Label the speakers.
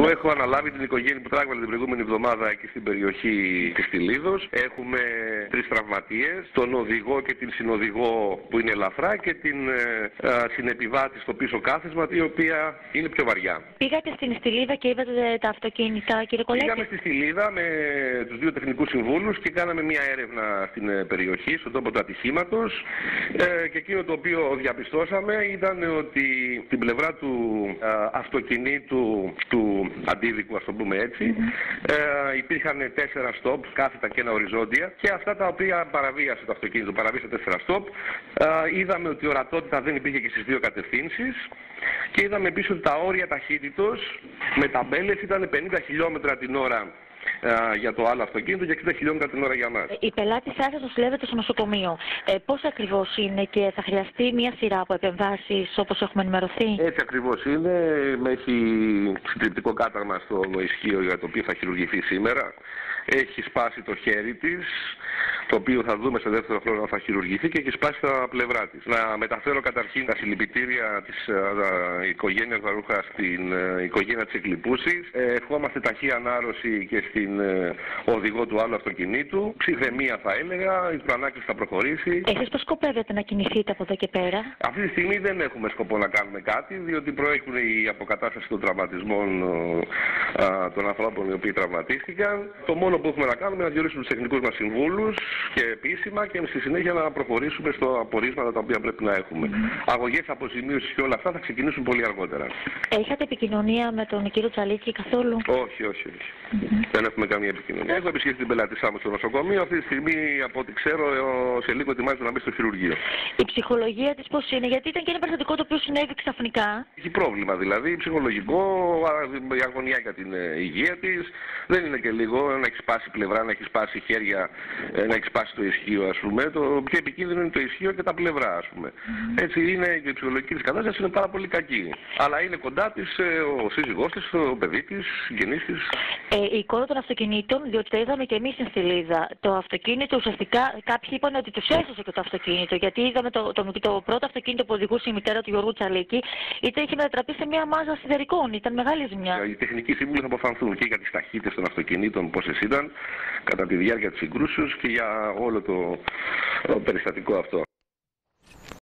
Speaker 1: Εγώ έχω αναλάβει την οικογένεια που τράγουμε την προηγούμενη εβδομάδα εκεί στην περιοχή της Τιλίδο. Έχουμε τρεις τραυματίες, τον οδηγό και την συνοδηγό που είναι ελαφρά και την ε, συνεπιβάτη στο πίσω κάθισμα, η οποία είναι πιο βαριά.
Speaker 2: Πήγατε στην Στυλίδα και είδατε τα αυτοκίνητα, κύριε Κολέτη;
Speaker 1: Πήγαμε στη Στυλίδα με τους δύο τεχνικούς συμβούλους και κάναμε μια έρευνα στην ε, περιοχή, στον τόπο του ατυχήματος. Ε, και εκείνο το οποίο διαπιστώσαμε ήταν ότι την πλευρά του ε, αυτοκινήτου του αντίδικου, ας το πούμε έτσι, ε, υπήρχαν τέσσερα στόπ, κάθετα και ένα οριζόντια. Και αυτά τα οποία παραβίασε το αυτοκίνητο, παραβίασε τέσσερα στόπ. Ε, είδαμε ότι η ορατότητα δεν υπήρχε και στις δύο κατευθύνσεις. Και είδαμε επίση ότι τα όρια ταχύτητος με ταμπέλες ήταν 50 χιλιόμετρα την ώρα για το άλλο αυτοκίνητο και 60 χιλιόμετρα την ώρα για μας.
Speaker 2: Ε, η πελάτη σας νοσηλεύεται στο νοσοκομείο. Ε, Πώς ακριβώς είναι και θα χρειαστεί μια σειρά από επεμβάσεις όπως έχουμε ενημερωθεί;
Speaker 1: Έτσι ακριβώς είναι. Έχει συντριπτικό κάταγμα στο ισχύο για το οποίο θα χειρουργηθεί σήμερα. Έχει σπάσει το χέρι της το οποίο θα δούμε σε δεύτερο χρόνο θα χειρουργηθεί και έχει σπάσει τα πλευρά της. Να μεταφέρω καταρχήν τα συλληπιτήρια της ε, οικογένειας Βαρούχα στην ε, οικογένεια της Εκλυπούση. Ε, ευχόμαστε ταχύ ανάρρωση και στην ε, οδηγό του άλλου αυτοκινήτου. Ψυχραιμία θα έλεγα, η προανάκριση θα προχωρήσει.
Speaker 2: Εσείς πώς σκοπεύετε να κινηθείτε από εδώ και πέρα;
Speaker 1: Αυτή τη στιγμή δεν έχουμε σκοπό να κάνουμε κάτι, διότι προέχουν η αποκατάσταση των τραυματισμών των ανθρώπων οι οποίοι τραυματίστηκαν. Το μόνο που έχουμε να κάνουμε είναι να διορίσουμε τους τεχνικούς μας συμβούλους και επίσημα και στη συνέχεια να προχωρήσουμε στο απορίσματα τα οποία πρέπει να έχουμε. Mm. Αγωγές, αποζημίωσης και όλα αυτά θα ξεκινήσουν πολύ αργότερα.
Speaker 2: Έχετε επικοινωνία με τον κύριο Τσαλίκη καθόλου;
Speaker 1: Όχι, όχι, όχι. Δεν έχουμε καμία επικοινωνία. Έχω επισκεφτεί την πελάτησά μου στο νοσοκομείο. Αυτή τη στιγμή, από ό,τι ξέρω, σε λίγο ετοιμάζεται να μπει στο χειρουργείο.
Speaker 2: Η ψυχολογία της πώς είναι, γιατί ήταν και ένα περιστατικό το οποίο συνέβη ξαφνικά.
Speaker 1: Έχει πρόβλημα δηλαδή, ψυχολογικό, η αγωνία για την ε, υγεία της. Δεν είναι και λίγο να έχεις σπάσει πλευρά, να έχεις σπάσει χέρια, ε, να έχεις σπάσει το ισχύο, ας πούμε. Το πιο επικίνδυνο είναι το ισχύο και τα πλευρά, ας πούμε. Mm. Έτσι είναι η ψυχολογική της κατάστασης είναι πάρα πολύ κακή. Αλλά είναι κοντά της ε, ο σύζυγός της, ο παιδί της, συγγενή της.
Speaker 2: Ε, η εικόνα των αυτοκινήτων, διότι το είδαμε και εμείς στην Στυλίδα. Το αυτοκίνητο ουσιαστικά κάποιοι είπαν ότι τους έσωσε και το αυτοκίνητο. Γιατί είδαμε το, το, το, το πρώτο αυτοκίνητο που οδηγούσε η μητέρα του Γιώργου Τσαλίκη, είτε είχε μετατραπεί σε μια μάζα σιδερικών. Ήταν μεγάλη ζημιά.
Speaker 1: Οι τεχνικοί σύμβουλοι θα αποφανθούν και για τις ταχύτητες των αυτοκινήτων, πόσε ήταν κατά τη διάρκεια της συγκρούσεως και για όλο το περιστατικό αυτό.